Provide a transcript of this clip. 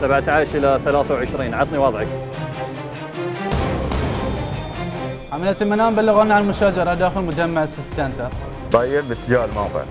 17 إلى 23 عطني وضعك. عملية المنام بلغونا عن المشاجرة داخل مجمع سيتي سنتر طيب باتجاه الموقع.